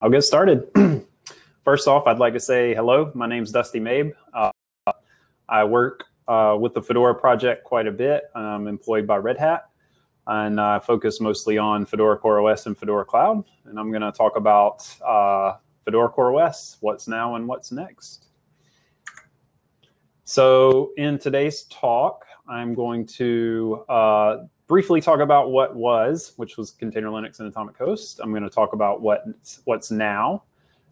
I'll get started. First off, I'd like to say hello. My name's Dusty Mabe. Uh, I work uh, with the Fedora project quite a bit. I'm employed by Red Hat, and I focus mostly on Fedora CoreOS and Fedora Cloud. And I'm going to talk about uh, Fedora CoreOS, what's now and what's next. So in today's talk, I'm going to uh, briefly talk about what was, which was Container Linux and Atomic Host. I'm going to talk about what what's now,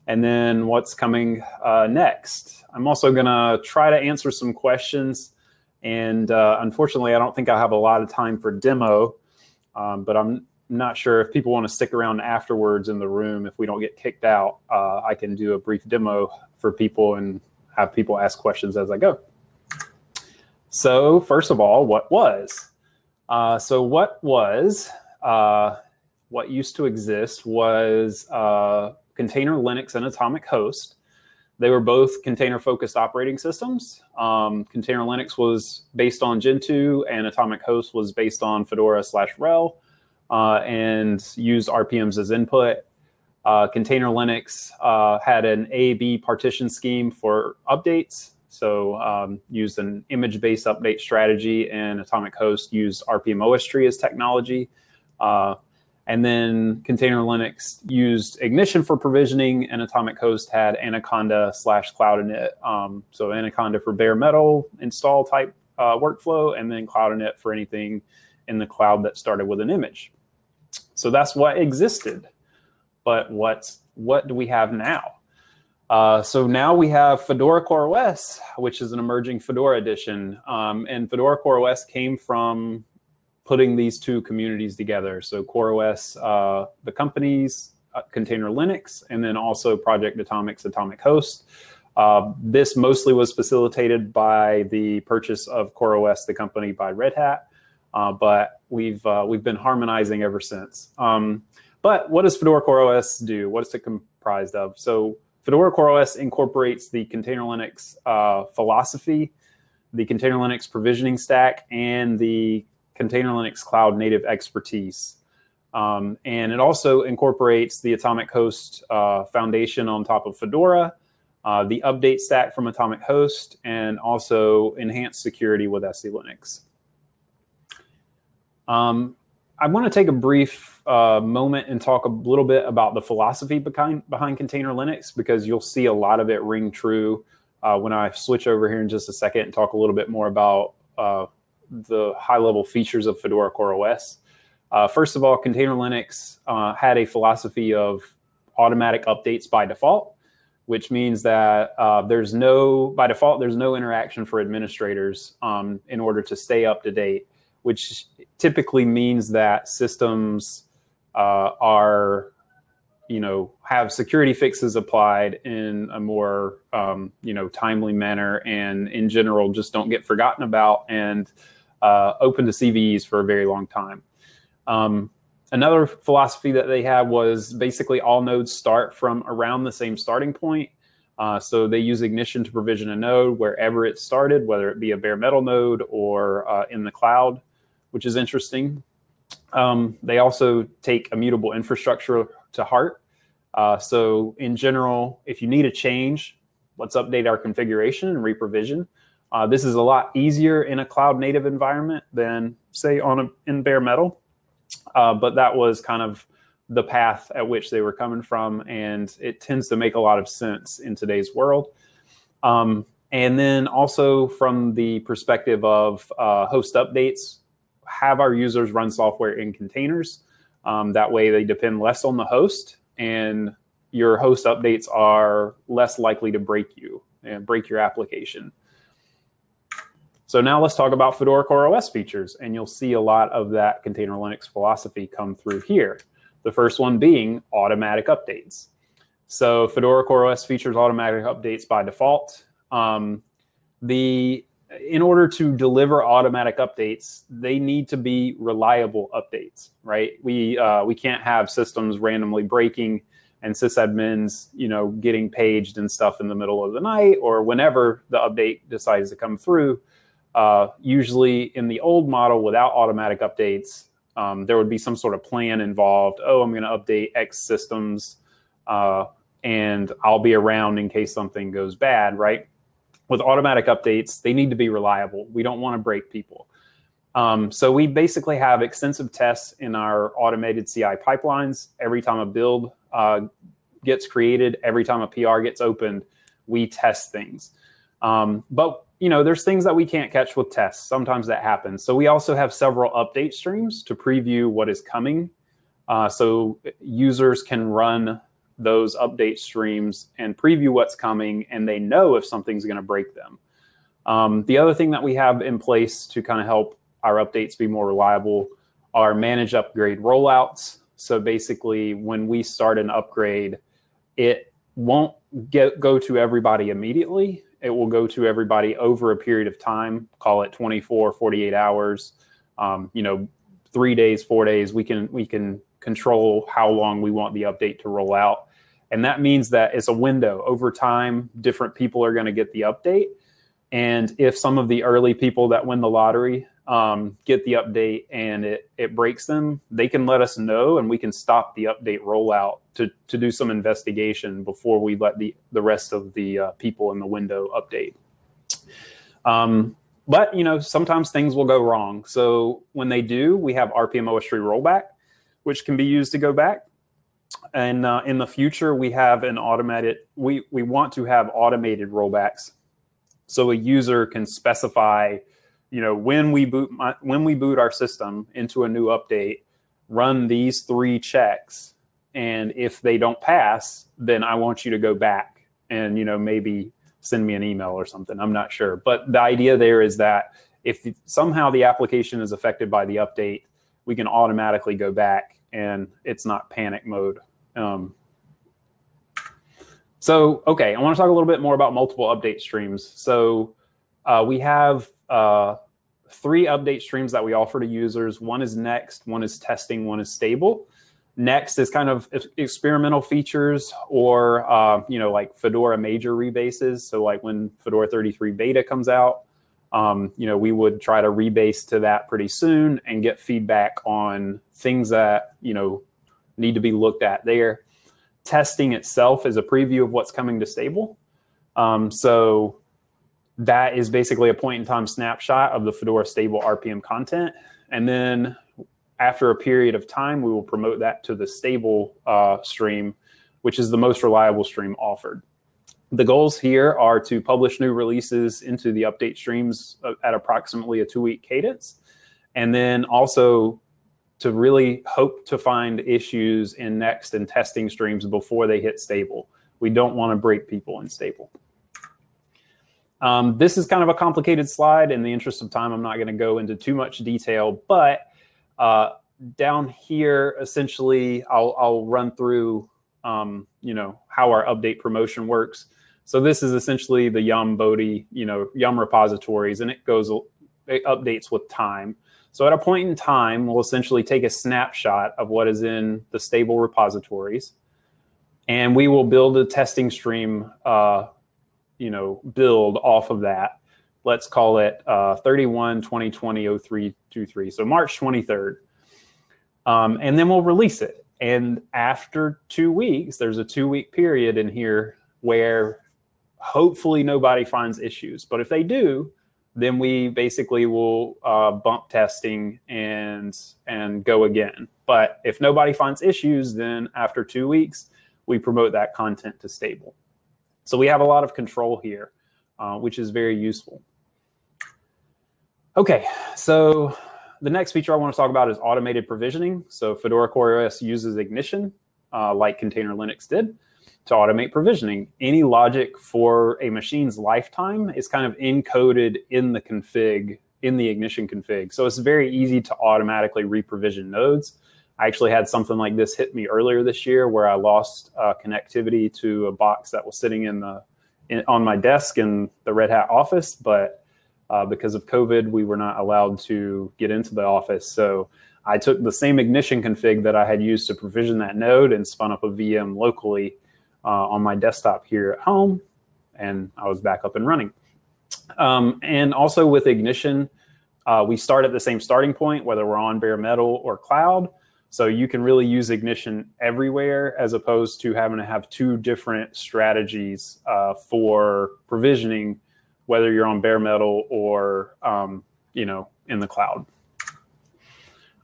and then what's coming uh, next. I'm also going to try to answer some questions, and uh, unfortunately, I don't think I have a lot of time for demo, um, but I'm not sure if people want to stick around afterwards in the room. If we don't get kicked out, uh, I can do a brief demo for people and have people ask questions as I go. So first of all, what was? Uh, so what was, uh, what used to exist was uh, Container Linux and Atomic Host. They were both container-focused operating systems. Um, container Linux was based on Gentoo, and Atomic Host was based on Fedora slash RHEL, uh, and used RPMs as input. Uh, container Linux uh, had an A-B partition scheme for updates, so um, used an image-based update strategy, and Atomic Host used rpm-ostree as technology. Uh, and then Container Linux used Ignition for provisioning, and Atomic Host had Anaconda slash Cloud Init. Um, so Anaconda for bare metal install type uh, workflow, and then Cloud Init for anything in the cloud that started with an image. So that's what existed. But what's, what do we have now? Uh, so now we have Fedora CoreOS, which is an emerging Fedora edition. Um, and Fedora CoreOS came from putting these two communities together. So CoreOS, uh, the companies, uh, Container Linux, and then also Project Atomic's Atomic Host. Uh, this mostly was facilitated by the purchase of CoreOS, the company by Red Hat, uh, but we've uh, we've been harmonizing ever since. Um, but what does Fedora CoreOS do? What is it comprised of? So Fedora CoreOS incorporates the Container Linux uh, philosophy, the Container Linux provisioning stack, and the Container Linux cloud native expertise. Um, and it also incorporates the Atomic Host uh, foundation on top of Fedora, uh, the update stack from Atomic Host, and also enhanced security with SELinux. Um, I want to take a brief uh, moment and talk a little bit about the philosophy behind, behind Container Linux because you'll see a lot of it ring true uh, when I switch over here in just a second and talk a little bit more about uh, the high level features of Fedora CoreOS. Uh, first of all, Container Linux uh, had a philosophy of automatic updates by default, which means that uh, there's no, by default, there's no interaction for administrators um, in order to stay up to date which typically means that systems uh, are, you know, have security fixes applied in a more, um, you know, timely manner, and in general, just don't get forgotten about and uh, open to CVEs for a very long time. Um, another philosophy that they had was basically all nodes start from around the same starting point. Uh, so they use Ignition to provision a node wherever it started, whether it be a bare metal node or uh, in the cloud which is interesting. Um, they also take immutable infrastructure to heart. Uh, so in general, if you need a change, let's update our configuration and reprovision. Uh, this is a lot easier in a cloud native environment than say on a, in bare metal. Uh, but that was kind of the path at which they were coming from. And it tends to make a lot of sense in today's world. Um, and then also from the perspective of uh, host updates, have our users run software in containers. Um, that way they depend less on the host and your host updates are less likely to break you and break your application. So now let's talk about Fedora CoreOS features, and you'll see a lot of that container Linux philosophy come through here. The first one being automatic updates. So Fedora CoreOS features automatic updates by default. Um, the in order to deliver automatic updates, they need to be reliable updates, right? We uh, we can't have systems randomly breaking and sysadmins, you know, getting paged and stuff in the middle of the night or whenever the update decides to come through. Uh, usually, in the old model, without automatic updates, um, there would be some sort of plan involved. Oh, I'm going to update X systems uh, and I'll be around in case something goes bad, right? With automatic updates, they need to be reliable. We don't want to break people. Um, so we basically have extensive tests in our automated CI pipelines. Every time a build uh, gets created, every time a PR gets opened, we test things. Um, but you know, there's things that we can't catch with tests. Sometimes that happens. So we also have several update streams to preview what is coming. Uh, so users can run those update streams and preview what's coming, and they know if something's going to break them. Um, the other thing that we have in place to kind of help our updates be more reliable are manage upgrade rollouts. So basically, when we start an upgrade, it won't get go to everybody immediately it will go to everybody over a period of time, call it 24, 48 hours, um, you know, three days, four days. We can, we can control how long we want the update to roll out. And that means that it's a window over time, different people are going to get the update. And if some of the early people that win the lottery um, get the update and it, it breaks them, they can let us know and we can stop the update rollout to, to do some investigation before we let the, the rest of the uh, people in the window update. Um, but you know, sometimes things will go wrong. So when they do, we have rpm-ostree rollback, which can be used to go back. And uh, in the future, we have an automated, we, we want to have automated rollbacks. So a user can specify you know, when we boot my, when we boot our system into a new update, run these three checks, and if they don't pass, then I want you to go back and you know maybe send me an email or something. I'm not sure, but the idea there is that if somehow the application is affected by the update, we can automatically go back and it's not panic mode. Um, so, okay, I want to talk a little bit more about multiple update streams. So uh, we have uh, three update streams that we offer to users. One is next, one is testing, one is stable. Next is kind of experimental features or, uh, you know, like Fedora major rebases. So like when Fedora 33 beta comes out, um, you know, we would try to rebase to that pretty soon and get feedback on things that, you know, need to be looked at there. Testing itself is a preview of what's coming to stable. Um, so that is basically a point in time snapshot of the Fedora stable RPM content. And then after a period of time, we will promote that to the stable uh, stream, which is the most reliable stream offered. The goals here are to publish new releases into the update streams at approximately a two week cadence. And then also to really hope to find issues in next and testing streams before they hit stable. We don't want to break people in stable. Um, this is kind of a complicated slide. In the interest of time, I'm not going to go into too much detail, but uh, down here, essentially, I'll, I'll run through, um, you know, how our update promotion works. So this is essentially the Yum Bodhi, you know, Yum repositories, and it goes, it updates with time. So at a point in time, we'll essentially take a snapshot of what is in the stable repositories, and we will build a testing stream uh, you know, build off of that. Let's call it uh, 31 2020 0323. So March 23rd. Um, and then we'll release it. And after two weeks, there's a two week period in here where hopefully nobody finds issues. But if they do, then we basically will uh, bump testing and and go again. But if nobody finds issues, then after two weeks, we promote that content to stable. So we have a lot of control here, uh, which is very useful. Okay, so the next feature I want to talk about is automated provisioning. So Fedora CoreOS uses Ignition, uh, like Container Linux did, to automate provisioning. Any logic for a machine's lifetime is kind of encoded in the config, in the Ignition config. So it's very easy to automatically reprovision nodes. I actually had something like this hit me earlier this year where I lost uh, connectivity to a box that was sitting in the in, on my desk in the Red Hat office, but uh, because of COVID, we were not allowed to get into the office. So I took the same ignition config that I had used to provision that node and spun up a VM locally uh, on my desktop here at home, and I was back up and running. Um, and also with ignition, uh, we start at the same starting point, whether we're on bare metal or cloud. So you can really use Ignition everywhere as opposed to having to have two different strategies uh, for provisioning, whether you're on bare metal or um, you know in the cloud.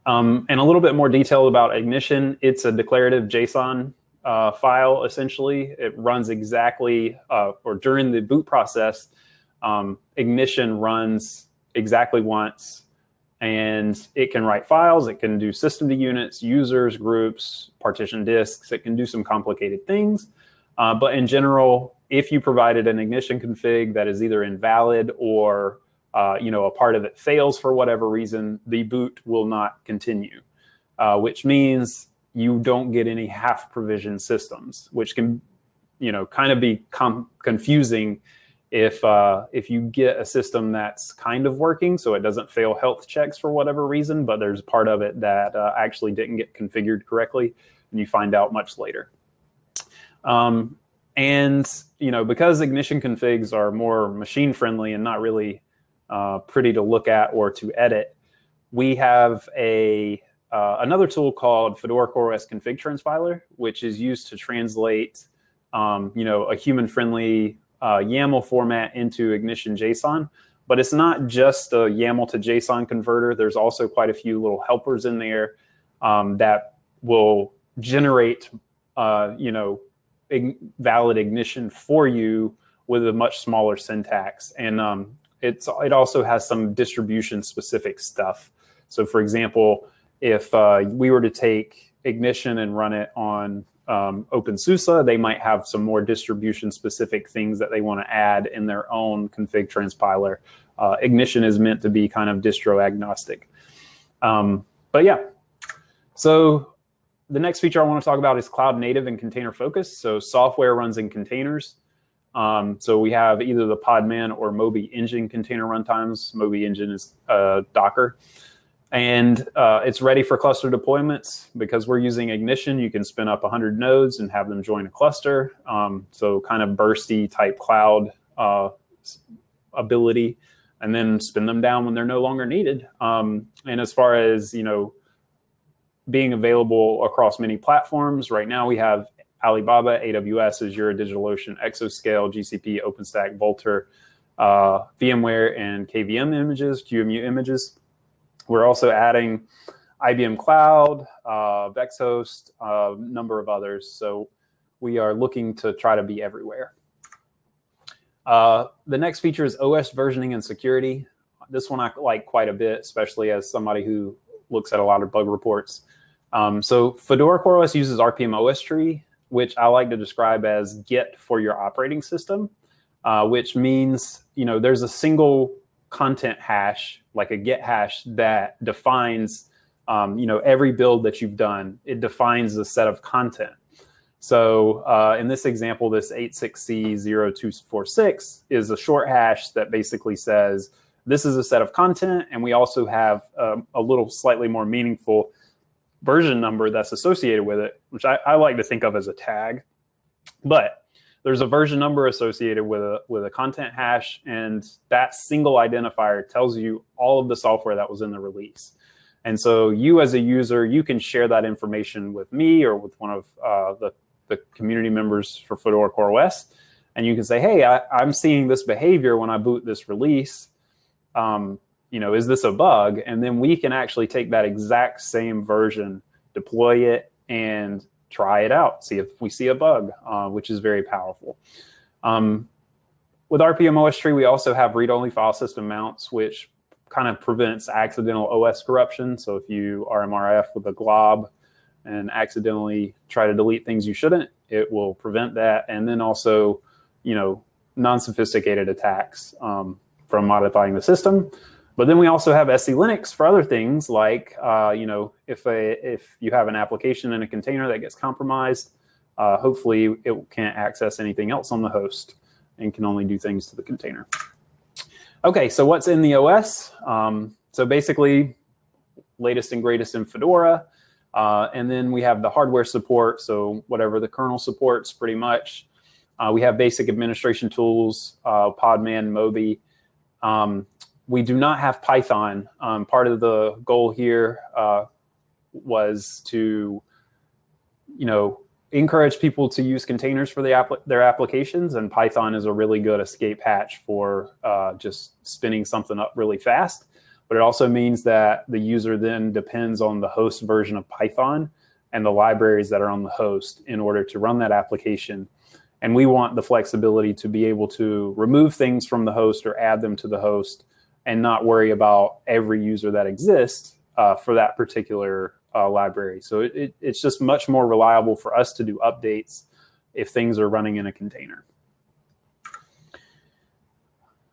Um, and a little bit more detail about Ignition. It's a declarative JSON uh, file, essentially. It runs exactly, uh, or during the boot process, um, Ignition runs exactly once, and it can write files. It can do systemd units, users, groups, partition disks. It can do some complicated things. Uh, but in general, if you provided an Ignition config that is either invalid or uh, you know, a part of it fails for whatever reason, the boot will not continue, uh, which means you don't get any half provision systems, which can, you know, kind of be confusing if uh, if you get a system that's kind of working, so it doesn't fail health checks for whatever reason, but there's part of it that uh, actually didn't get configured correctly, and you find out much later. Um, and you know, because ignition configs are more machine friendly and not really uh, pretty to look at or to edit. We have a uh, another tool called Fedora CoreOS Config Transpiler, which is used to translate, um, you know, a human-friendly uh, YAML format into Ignition JSON. But it's not just a YAML to JSON converter. There's also quite a few little helpers in there um, that will generate, uh, you know, valid ignition for you with a much smaller syntax. And um, it's it also has some distribution specific stuff. So for example, if uh, we were to take Ignition and run it on um, OpenSUSE, they might have some more distribution specific things that they want to add in their own config transpiler. Uh, Ignition is meant to be kind of distro agnostic. Um, but yeah, so the next feature I want to talk about is cloud native and container focused. So software runs in containers. Um, so we have either the Podman or Moby engine container runtimes. Moby engine is uh, Docker. And uh, it's ready for cluster deployments because we're using Ignition. You can spin up 100 nodes and have them join a cluster. Um, so kind of bursty type cloud uh, ability, and then spin them down when they're no longer needed. Um, and as far as you know, being available across many platforms, right now we have Alibaba, AWS, Azure, DigitalOcean, exoscale GCP, OpenStack, Vultr uh, VMware, and KVM images, QEMU images. We're also adding IBM Cloud, uh, Vexxhost, a number of others. So we are looking to try to be everywhere. Uh, the next feature is OS versioning and security. This one I like quite a bit, especially as somebody who looks at a lot of bug reports. Um, so Fedora CoreOS uses rpm-ostree which I like to describe as Git for your operating system, uh, which means you know there's a single content hash, like a Git hash, that defines um, you know every build that you've done. It defines a set of content. So uh, in this example, this 86C0246 is a short hash that basically says this is a set of content, and we also have um, a little slightly more meaningful version number that's associated with it, which I, I like to think of as a tag. But there's a version number associated with a with a content hash, and that single identifier tells you all of the software that was in the release. And so you as a user, you can share that information with me or with one of uh, the, the community members for Fedora CoreOS. And you can say, hey, I, am seeing this behavior when I boot this release. Um, you know, is this a bug? And then we can actually take that exact same version, deploy it, and try it out, see if we see a bug, uh, which is very powerful. Um, with rpm-ostree, we also have read-only file system mounts, which kind of prevents accidental OS corruption. So if you are MRF with a glob and accidentally try to delete things you shouldn't, it will prevent that. And then also, you know, non-sophisticated attacks um, from modifying the system. But then we also have SELinux for other things like, uh, you know, if a if you have an application in a container that gets compromised, uh, hopefully it can't access anything else on the host and can only do things to the container. Okay, so what's in the OS? Um, so basically, latest and greatest in Fedora. Uh, and then we have the hardware support, so whatever the kernel supports pretty much. Uh, we have basic administration tools, uh, Podman, Moby. Um, we do not have Python. Um, part of the goal here uh, was to, you know, encourage people to use containers for the their applications, and Python is a really good escape hatch for uh, just spinning something up really fast. But it also means that the user then depends on the host version of Python and the libraries that are on the host in order to run that application. And we want the flexibility to be able to remove things from the host or add them to the host and not worry about every user that exists uh, for that particular uh, library. So it, it, it's just much more reliable for us to do updates if things are running in a container.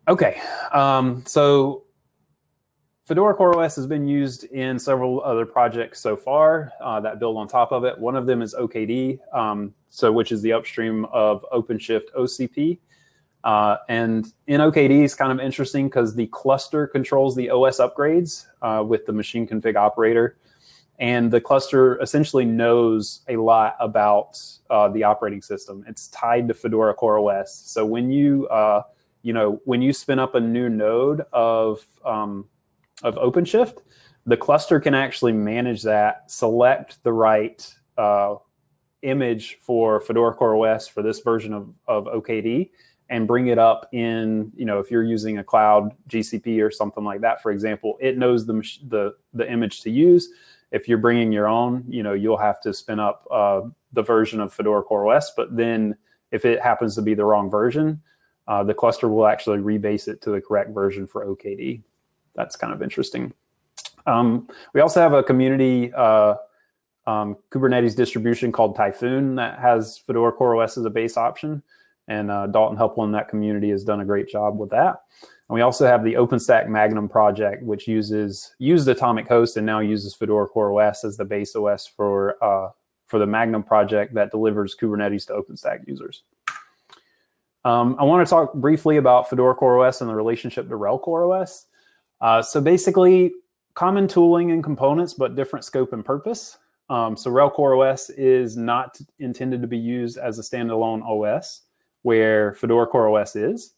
Okay, um, so Fedora CoreOS has been used in several other projects so far uh, that build on top of it. One of them is OKD, um, so which is the upstream of OpenShift OCP. Uh, and in OKD is kind of interesting because the cluster controls the OS upgrades uh, with the machine config operator. And the cluster essentially knows a lot about uh, the operating system. It's tied to Fedora CoreOS. So when you, uh, you know, when you spin up a new node of, um, of OpenShift, the cluster can actually manage that, select the right uh, image for Fedora CoreOS for this version of, of OKD, and bring it up in, you know, if you're using a cloud GCP or something like that, for example, it knows the, the, the image to use. If you're bringing your own, you know, you'll have to spin up uh, the version of Fedora CoreOS, but then if it happens to be the wrong version, uh, the cluster will actually rebase it to the correct version for OKD. That's kind of interesting. Um, we also have a community uh, um, Kubernetes distribution called Typhoon that has Fedora CoreOS as a base option. And uh, Dalton Hubble in that community has done a great job with that. And we also have the OpenStack Magnum project, which uses used Atomic Host and now uses Fedora CoreOS as the base OS for uh, for the Magnum project that delivers Kubernetes to OpenStack users. Um, I want to talk briefly about Fedora CoreOS and the relationship to RHEL CoreOS. Uh, so basically, common tooling and components, but different scope and purpose. Um, so RHEL CoreOS is not intended to be used as a standalone OS where Fedora CoreOS is.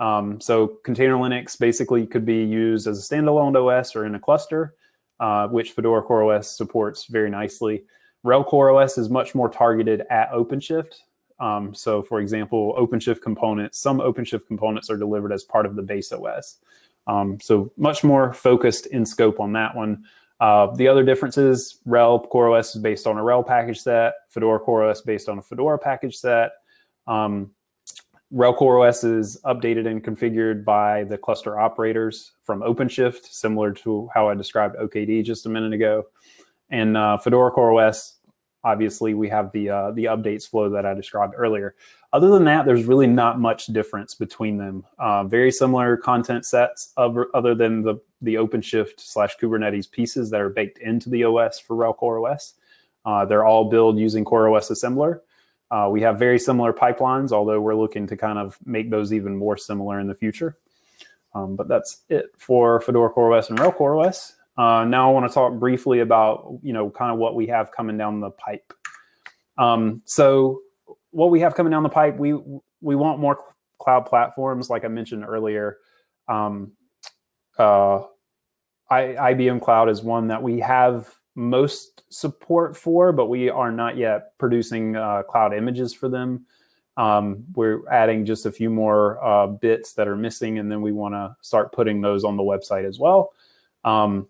Um, so container Linux basically could be used as a standalone OS or in a cluster, uh, which Fedora CoreOS supports very nicely. RHEL CoreOS is much more targeted at OpenShift. Um, so for example, OpenShift components, some OpenShift components are delivered as part of the base OS. Um, so much more focused in scope on that one. Uh, the other differences, RHEL CoreOS is based on a RHEL package set, Fedora CoreOS based on a Fedora package set. Um, RHEL CoreOS is updated and configured by the cluster operators from OpenShift, similar to how I described OKD just a minute ago. And uh, Fedora CoreOS, obviously, we have the uh, the updates flow that I described earlier. Other than that, there's really not much difference between them. Uh, very similar content sets, of, other than the the OpenShift slash Kubernetes pieces that are baked into the OS for RHEL CoreOS. Uh, they're all built using CoreOS Assembler. Uh, we have very similar pipelines, although we're looking to kind of make those even more similar in the future. Um, but that's it for Fedora CoreOS and RHEL CoreOS. Uh, now I want to talk briefly about, you know, kind of what we have coming down the pipe. Um, so what we have coming down the pipe, we we want more cloud platforms, like I mentioned earlier. Um, uh, I, IBM Cloud is one that we have most support for, but we are not yet producing uh, cloud images for them. Um, we're adding just a few more uh, bits that are missing, and then we want to start putting those on the website as well. Um,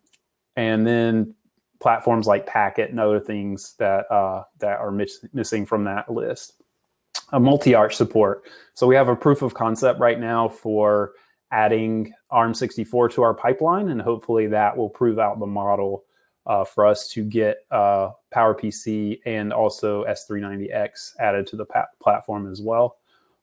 and then platforms like Packet and other things that uh, that are miss missing from that list. A multi-arch support. So we have a proof of concept right now for adding ARM64 to our pipeline, and hopefully that will prove out the model uh, for us to get uh, PowerPC and also S390X added to the platform as well.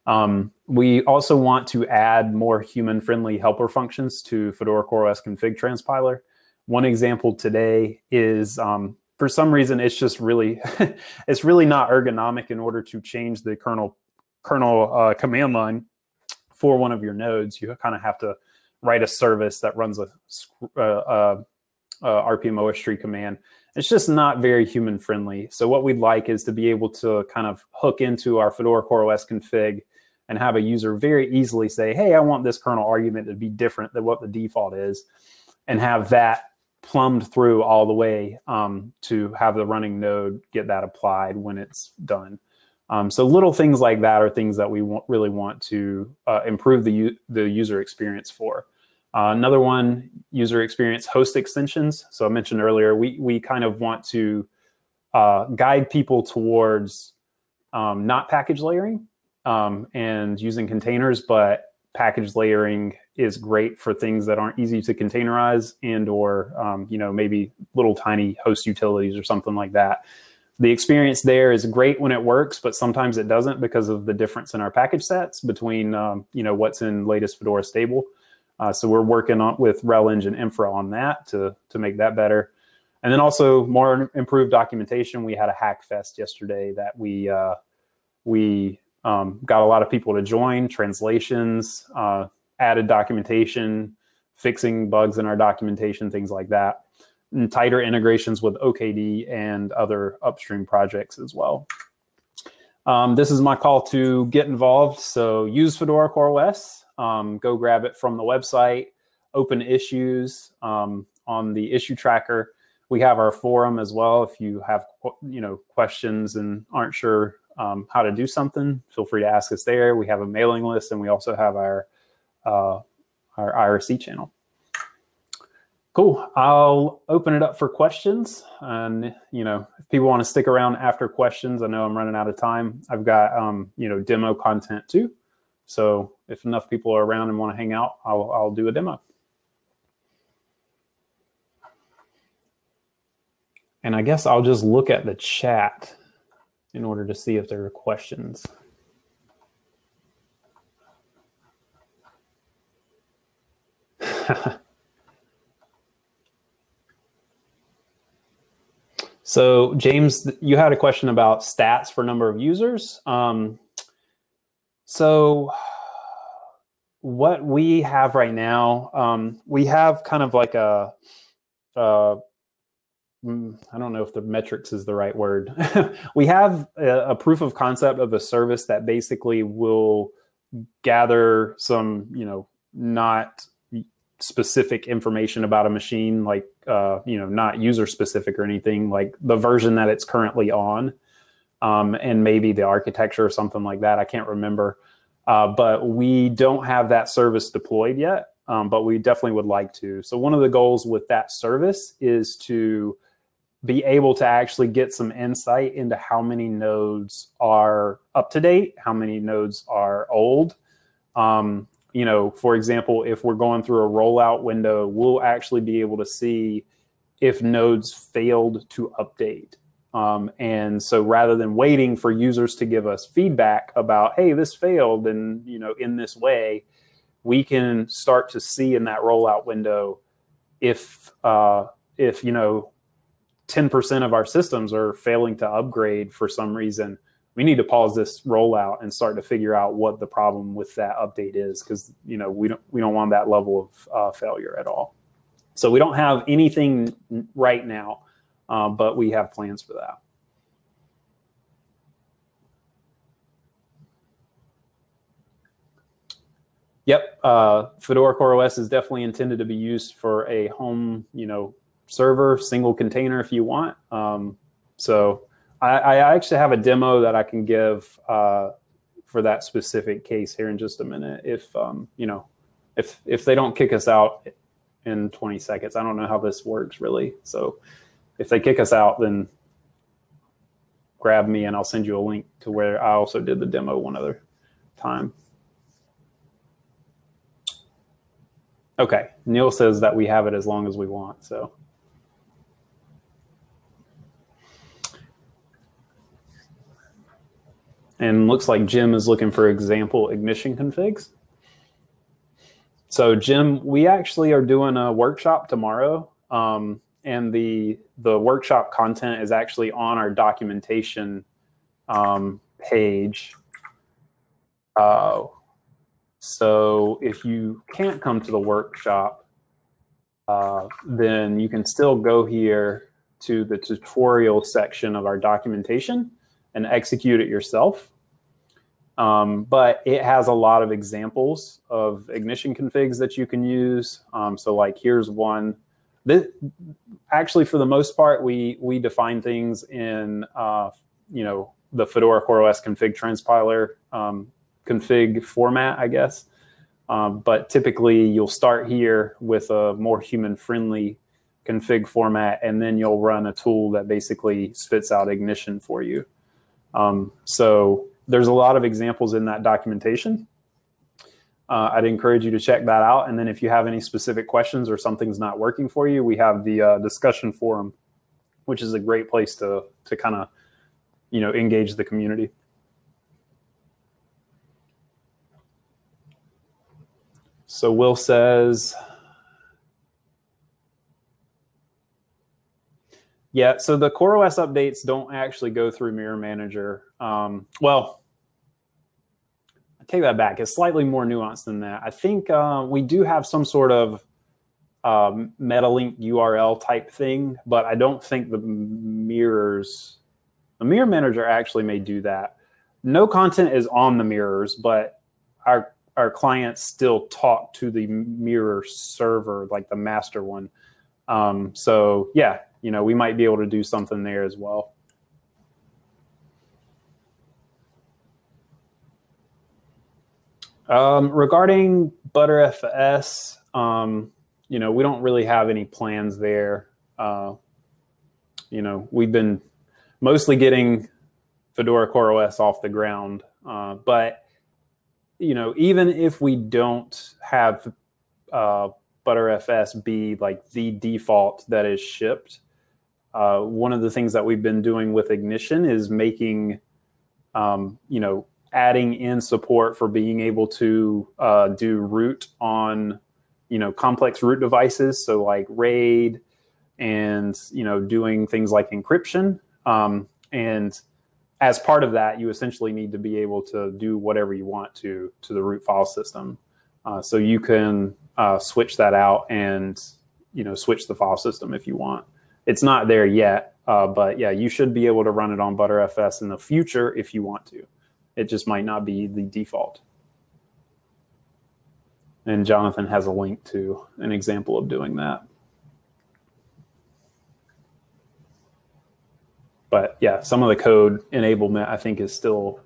Um, we also want to add more human-friendly helper functions to Fedora CoreOS config transpiler. One example today is um, for some reason it's just really it's really not ergonomic in order to change the kernel kernel uh, command line for one of your nodes. You kind of have to write a service that runs a, uh, uh uh, RPM tree command. It's just not very human friendly. So what we'd like is to be able to kind of hook into our Fedora CoreOS config and have a user very easily say, hey, I want this kernel argument to be different than what the default is, and have that plumbed through all the way um, to have the running node get that applied when it's done. Um, so little things like that are things that we want, really want to uh, improve the, the user experience for. Uh, another one, user experience host extensions. So I mentioned earlier, we, we kind of want to uh, guide people towards um, not package layering um, and using containers, but package layering is great for things that aren't easy to containerize and or um, you know maybe little tiny host utilities or something like that. The experience there is great when it works, but sometimes it doesn't because of the difference in our package sets between um, you know what's in latest Fedora stable. Uh, so we're working on with RHEL Engine Infra on that to to make that better. And then also more improved documentation. We had a hack fest yesterday that we uh, we um, got a lot of people to join, translations, uh, added documentation, fixing bugs in our documentation, things like that, and tighter integrations with OKD and other upstream projects as well. Um, this is my call to get involved. So use Fedora CoreOS. Um, go grab it from the website. Open issues um, on the issue tracker. We have our forum as well. If you have you know questions and aren't sure um, how to do something, feel free to ask us there. We have a mailing list and we also have our, uh, our IRC channel. Cool. I'll open it up for questions. And, you know, if people want to stick around after questions, I know I'm running out of time. I've got, um, you know, demo content too. So if enough people are around and want to hang out, I'll, I'll do a demo. And I guess I'll just look at the chat in order to see if there are questions. so James, you had a question about stats for number of users. Um, so what we have right now, um, we have kind of like a, a Mm, I don't know if the metrics is the right word. we have a, a, proof of concept of a service that basically will gather some, you know, not specific information about a machine, like, uh, you know, not user specific or anything, like the version that it's currently on, um, and maybe the architecture or something like that. I can't remember. Uh, but we don't have that service deployed yet, um, but we definitely would like to. So one of the goals with that service is to be able to actually get some insight into how many nodes are up to date, how many nodes are old. Um, you know, for example, if we're going through a rollout window, we'll actually be able to see if nodes failed to update. Um, and so rather than waiting for users to give us feedback about, hey, this failed and, you know, in this way, we can start to see in that rollout window if, uh, if, you know, 10% of our systems are failing to upgrade for some reason, we need to pause this rollout and start to figure out what the problem with that update is because you know we don't we don't want that level of uh, failure at all. So we don't have anything right now, uh, but we have plans for that. Yep, uh, Fedora CoreOS is definitely intended to be used for a home, you know, server, single container if you want. Um, so I, I, actually have a demo that I can give uh, for that specific case here in just a minute. If um, you know, if if they don't kick us out in 20 seconds, I don't know how this works really. So if they kick us out, then grab me and I'll send you a link to where I also did the demo one other time. Okay, Neil says that we have it as long as we want, so. And looks like Jim is looking for example ignition configs. So Jim, we actually are doing a workshop tomorrow. Um, and the the workshop content is actually on our documentation um, page. Uh, so if you can't come to the workshop, uh, then you can still go here to the tutorial section of our documentation and execute it yourself. Um, but it has a lot of examples of ignition configs that you can use. Um, so like here's one this, actually, for the most part, we we define things in uh, you know the Fedora CoreOS config transpiler um, config format, I guess. Um, but typically, you'll start here with a more human-friendly config format, and then you'll run a tool that basically spits out ignition for you. Um, so there's a lot of examples in that documentation. Uh, I'd encourage you to check that out. And then if you have any specific questions or something's not working for you, we have the uh, discussion forum, which is a great place to, to kind of, you know, engage the community. So Will says, Yeah, so the CoreOS updates don't actually go through Mirror Manager. Um, well, take that back. It's slightly more nuanced than that. I think uh, we do have some sort of um, MetaLink URL type thing, but I don't think the mirrors, the Mirror Manager actually may do that. No content is on the mirrors, but our our clients still talk to the mirror server, like the master one. Um, so yeah, you know, we might be able to do something there as well. Um, regarding Btrfs, um, you know, we don't really have any plans there. Uh, you know, we've been mostly getting Fedora CoreOS off the ground, uh, but you know, even if we don't have uh, Btrfs be like the default that is shipped, uh, one of the things that we've been doing with Ignition is making, um, you know, adding in support for being able to uh, do root on, you know, complex root devices. So like RAID and, you know, doing things like encryption. Um, and as part of that, you essentially need to be able to do whatever you want to to the root file system. Uh, so you can uh, switch that out and, you know, switch the file system if you want it's not there yet, uh, but yeah, you should be able to run it on Btrfs in the future if you want to. It just might not be the default. And Jonathan has a link to an example of doing that. But yeah, some of the code enablement I think is still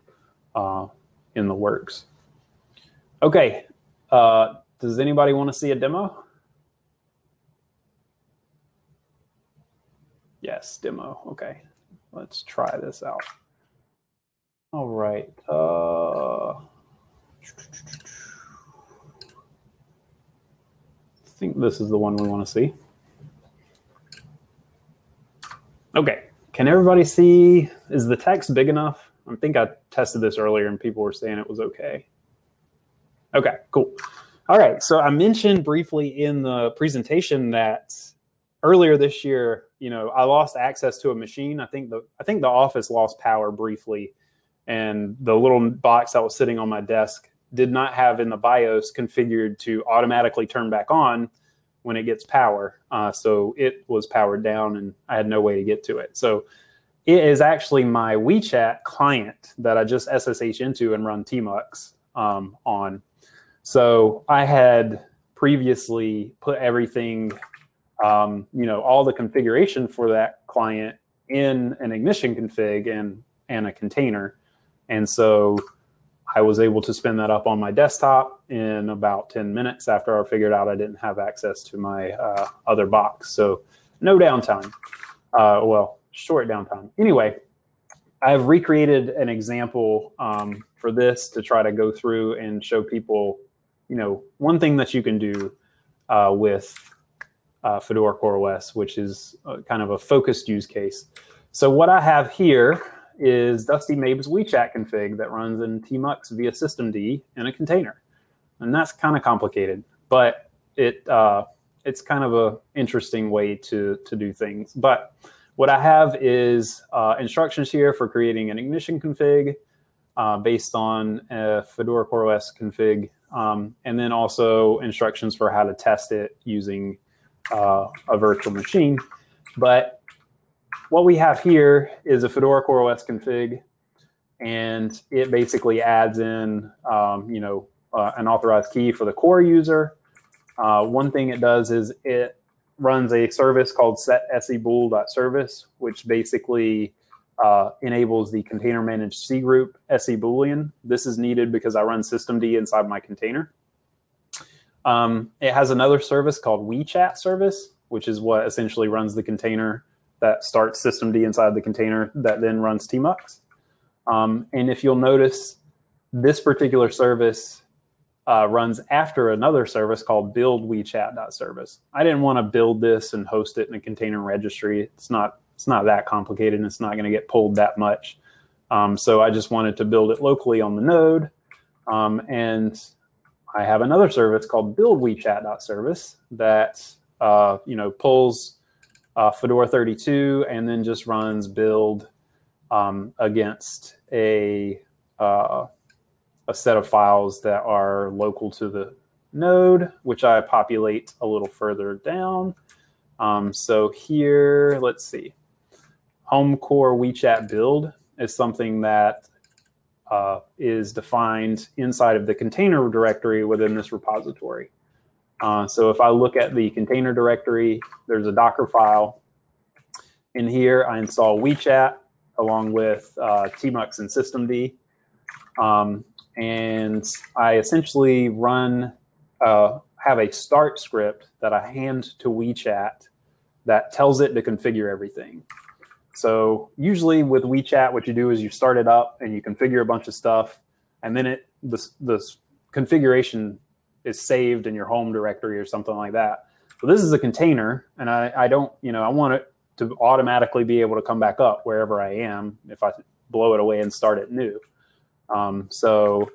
uh, in the works. Okay, uh, does anybody want to see a demo? Yes, demo. Okay, let's try this out. All right. Uh, I think this is the one we want to see. Okay, can everybody see? Is the text big enough? I think I tested this earlier and people were saying it was okay. Okay, cool. All right, so I mentioned briefly in the presentation that earlier this year, you know, I lost access to a machine. I think the I think the office lost power briefly, and the little box that was sitting on my desk did not have in the BIOS configured to automatically turn back on when it gets power. Uh, so it was powered down, and I had no way to get to it. So it is actually my WeeChat client that I just SSH into and run tmux um, on. So I had previously put everything um, you know, all the configuration for that client in an ignition config and, and a container. And so I was able to spin that up on my desktop in about 10 minutes after I figured out I didn't have access to my uh, other box. So no downtime. Uh, well, short downtime. Anyway, I've recreated an example um, for this to try to go through and show people, you know, one thing that you can do uh, with uh, Fedora CoreOS, which is kind of a focused use case. So what I have here is Dusty Mabe's WeeChat config that runs in tmux via systemd in a container. And that's kind of complicated, but it uh, it's kind of a interesting way to, to do things. But what I have is uh, instructions here for creating an ignition config uh, based on a Fedora CoreOS config, um, and then also instructions for how to test it using uh, a virtual machine. But what we have here is a Fedora CoreOS config, and it basically adds in, um, you know, uh, an authorized key for the core user. Uh, one thing it does is it runs a service called set se-bool.service, which basically uh, enables the container managed C group SE Boolean. This is needed because I run systemd inside my container. Um, it has another service called WeeChat service, which is what essentially runs the container that starts systemd inside the container that then runs tmux. Um, and if you'll notice, this particular service uh, runs after another service called build WeeChat.service. I didn't want to build this and host it in a container registry. It's not it's not that complicated and it's not going to get pulled that much. Um, so I just wanted to build it locally on the node. Um, and I have another service called build WeeChat.service that uh, you know pulls uh, Fedora 32 and then just runs build um, against a uh, a set of files that are local to the node, which I populate a little further down. Um, so here, let's see, home core WeeChat build is something that uh, is defined inside of the container directory within this repository. Uh, so if I look at the container directory, there's a Docker file. In here, I install WeeChat along with uh, tmux and systemd. Um, and I essentially run, uh, have a start script that I hand to WeeChat that tells it to configure everything. So usually with WeeChat, what you do is you start it up and you configure a bunch of stuff, and then it the this configuration is saved in your home directory or something like that. So this is a container, and I, I don't, you know, I want it to automatically be able to come back up wherever I am if I blow it away and start it new. Um, so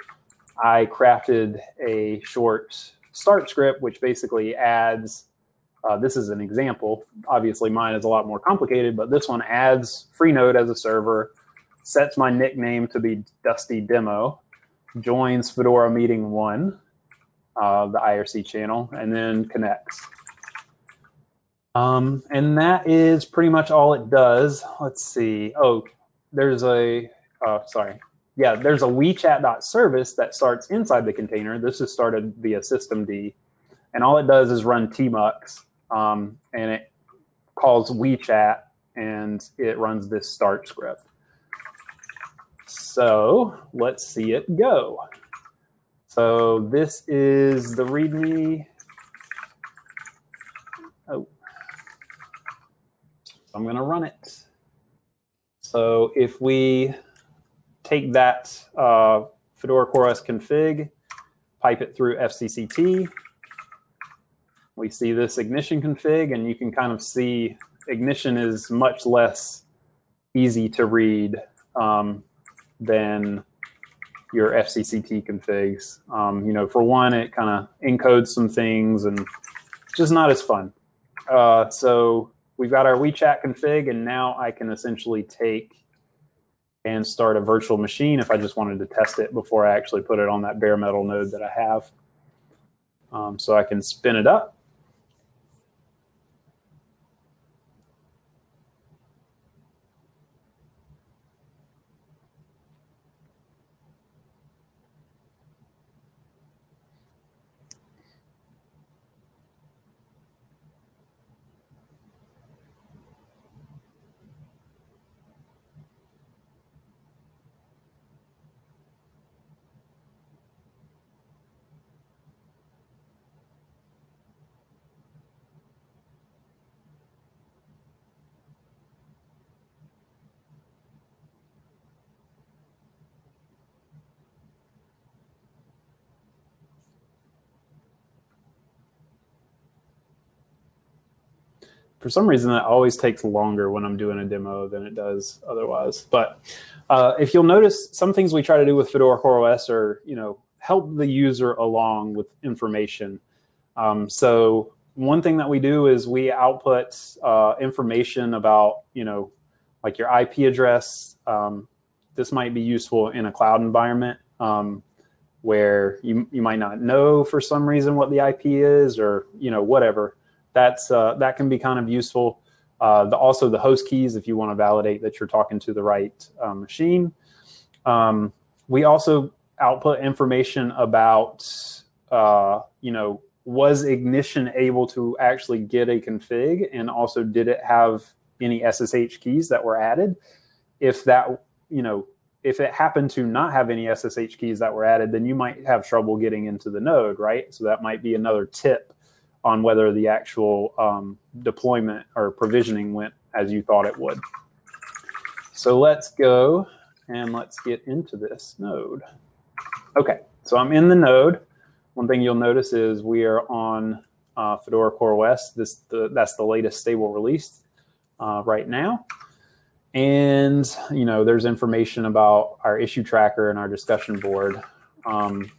I crafted a short start script, which basically adds, uh, this is an example. Obviously mine is a lot more complicated, but this one adds Freenode as a server, sets my nickname to be Dusty Demo, joins Fedora Meeting 1, uh, the IRC channel, and then connects. Um, and that is pretty much all it does. Let's see. Oh, there's a, uh, sorry, yeah, there's a WeeChat.service that starts inside the container. This is started via systemd. And all it does is run tmux. Um, and it calls WeeChat and it runs this start script. So let's see it go. So this is the README. Oh, I'm going to run it. So if we take that uh, Fedora CoreOS config, pipe it through FCCT. We see this ignition config, and you can kind of see ignition is much less easy to read um, than your FCCT configs. Um, you know, for one, it kind of encodes some things and just not as fun. Uh, so we've got our WeeChat config, and now I can essentially take and start a virtual machine if I just wanted to test it before I actually put it on that bare metal node that I have. Um, so I can spin it up. For some reason that always takes longer when I'm doing a demo than it does otherwise. But uh, if you'll notice, some things we try to do with Fedora CoreOS are, you know, help the user along with information. Um, so one thing that we do is we output uh, information about, you know, like your IP address. Um, this might be useful in a cloud environment um, where you, you might not know for some reason what the IP is or, you know, whatever that's uh, that can be kind of useful. Uh, the, also the host keys if you want to validate that you're talking to the right um, machine. Um, we also output information about uh, you know was Ignition able to actually get a config and also did it have any SSH keys that were added? If that, you know, if it happened to not have any SSH keys that were added, then you might have trouble getting into the node, right? So that might be another tip on whether the actual um, deployment or provisioning went as you thought it would. So let's go and let's get into this node. Okay, so I'm in the node. One thing you'll notice is we are on uh, Fedora CoreOS. This the, that's the latest stable release uh, right now. And you know, there's information about our issue tracker and our discussion board. Um,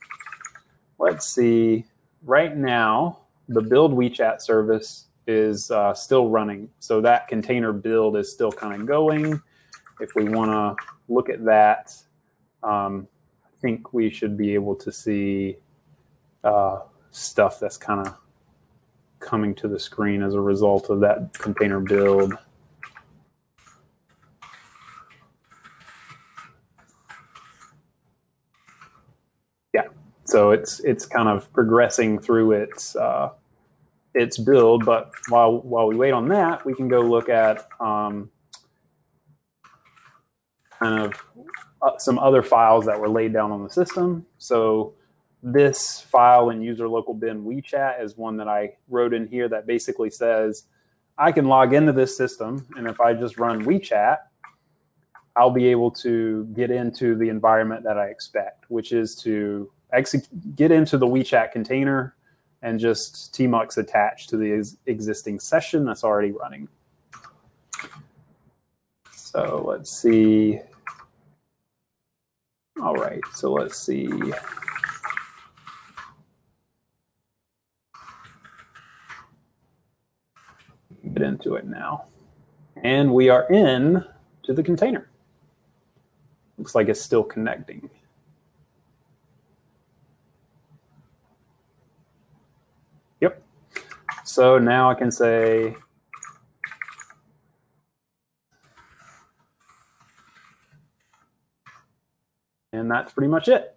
let's see. Right now, the build WeeChat service is uh, still running, so that container build is still kind of going. If we want to look at that, um, I think we should be able to see uh, stuff that's kind of coming to the screen as a result of that container build. Yeah, so it's it's kind of progressing through its uh, its build. But while while we wait on that, we can go look at um, kind of uh, some other files that were laid down on the system. So this file in user local bin WeeChat is one that I wrote in here that basically says I can log into this system, and if I just run WeeChat, I'll be able to get into the environment that I expect, which is to get into the WeeChat container and just tmux attached to the ex existing session that's already running. So let's see. All right, so let's see. Get into it now. And we are in to the container. Looks like it's still connecting. Yep. So now I can say And that's pretty much it.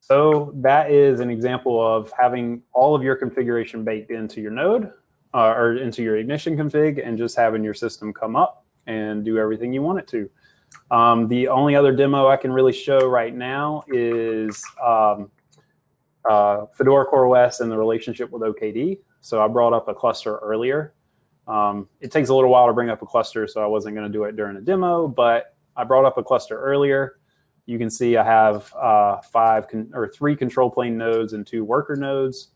So that is an example of having all of your configuration baked into your node uh, or into your ignition config and just having your system come up and do everything you want it to. Um, the only other demo I can really show right now is um, uh, Fedora CoreOS and the relationship with OKD. So I brought up a cluster earlier. Um, it takes a little while to bring up a cluster, so I wasn't going to do it during a demo, but I brought up a cluster earlier. You can see I have uh, five or three control plane nodes and two worker nodes.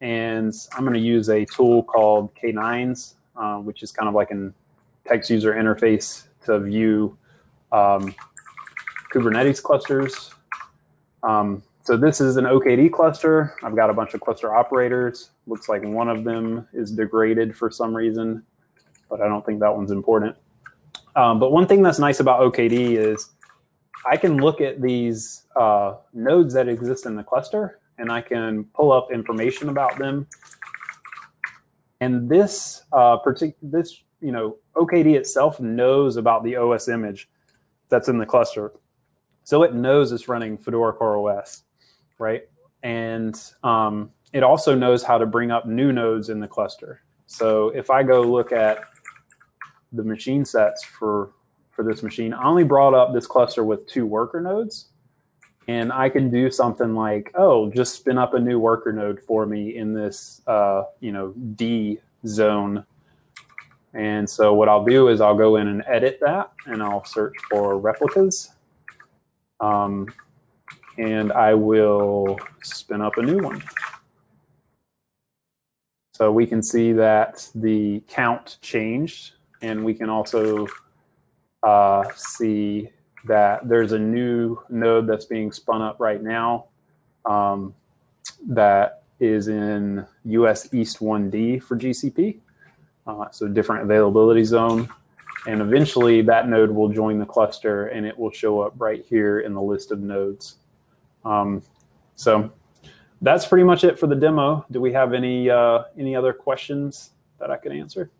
And I'm going to use a tool called K9s, uh, which is kind of like an text user interface to view um, Kubernetes clusters. Um, so this is an OKD cluster. I've got a bunch of cluster operators. Looks like one of them is degraded for some reason, but I don't think that one's important. Um, but one thing that's nice about OKD is I can look at these uh, nodes that exist in the cluster and I can pull up information about them. And this uh, particular, this, you know, OKD itself knows about the OS image that's in the cluster. So it knows it's running Fedora CoreOS, right? And um, it also knows how to bring up new nodes in the cluster. So if I go look at the machine sets for for this machine, I only brought up this cluster with two worker nodes. And I can do something like, oh, just spin up a new worker node for me in this, uh, you know, D zone. And so what I'll do is I'll go in and edit that, and I'll search for replicas. Um, and I will spin up a new one. So we can see that the count changed and we can also uh, see that there's a new node that's being spun up right now um, that is in US East 1D for GCP. Uh, so different availability zone. And eventually that node will join the cluster and it will show up right here in the list of nodes. Um, so that's pretty much it for the demo. Do we have any, uh, any other questions that I can answer?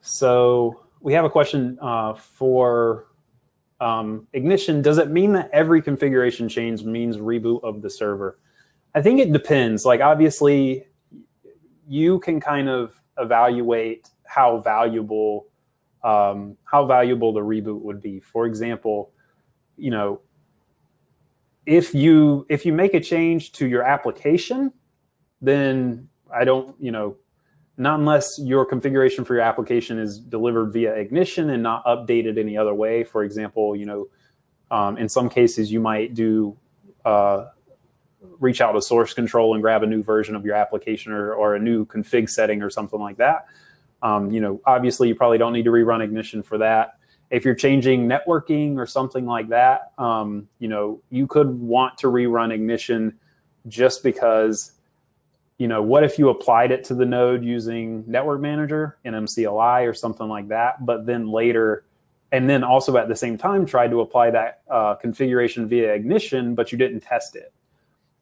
So we have a question uh, for um, Ignition. Does it mean that every configuration change means reboot of the server? I think it depends. Like obviously, you can kind of evaluate how valuable um, how valuable the reboot would be. For example, you know, if you if you make a change to your application, then I don't, you know, not unless your configuration for your application is delivered via Ignition and not updated any other way. For example, you know, um, in some cases you might do uh, reach out to source control and grab a new version of your application or, or a new config setting or something like that. Um, you know, obviously you probably don't need to rerun Ignition for that. If you're changing networking or something like that, um, you know, you could want to rerun Ignition just because, you know, what if you applied it to the node using Network Manager in MCLI or something like that, but then later, and then also at the same time tried to apply that uh, configuration via Ignition, but you didn't test it.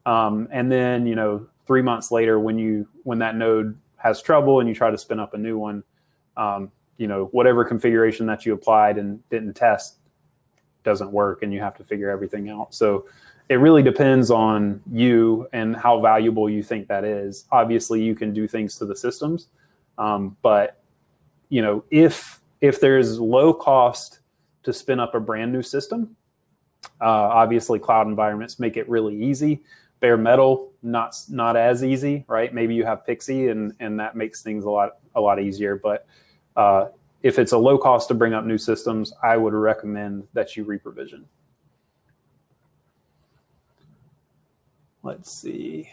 Um, and then, you know, three months later, when you when that node has trouble and you try to spin up a new one, um, you know, whatever configuration that you applied and didn't test doesn't work, and you have to figure everything out. So it really depends on you and how valuable you think that is. Obviously, you can do things to the systems, um, but you know, if if there's low cost to spin up a brand new system, uh, obviously cloud environments make it really easy bare metal not not as easy right? Maybe you have PXE and and that makes things a lot a lot easier but uh, if it's a low cost to bring up new systems i would recommend that you reprovision. Let's see.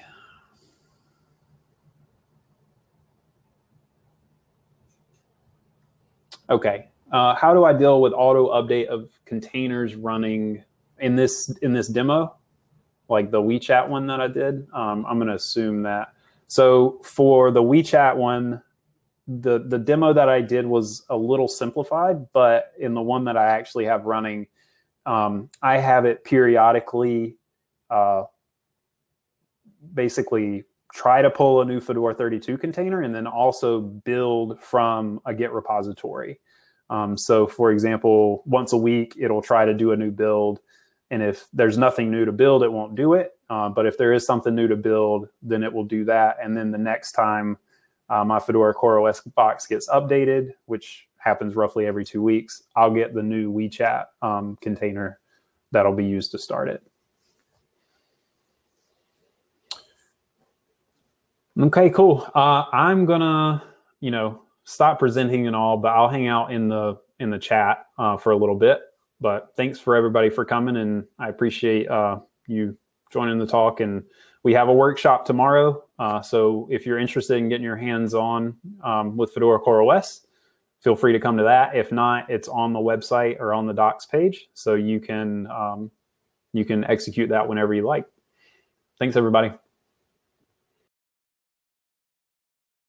Okay uh, how do i deal with auto update of containers running in this in this demo like the WeeChat one that I did. Um, I'm going to assume that. So for the WeeChat one, the the demo that I did was a little simplified, but in the one that I actually have running, um, I have it periodically, uh, basically try to pull a new Fedora 32 container and then also build from a Git repository. Um, so for example, once a week, it'll try to do a new build and if there's nothing new to build, it won't do it. Uh, but if there is something new to build, then it will do that. And then the next time uh, my Fedora CoreOS box gets updated, which happens roughly every two weeks, I'll get the new WeeChat um, container that'll be used to start it. Okay, cool. Uh, I'm gonna, you know, stop presenting and all, but I'll hang out in the in the chat uh, for a little bit. But thanks for everybody for coming, and I appreciate uh, you joining the talk. And we have a workshop tomorrow, uh, so if you're interested in getting your hands on um, with Fedora CoreOS, feel free to come to that. If not, it's on the website or on the docs page, so you can um, you can execute that whenever you like. Thanks, everybody.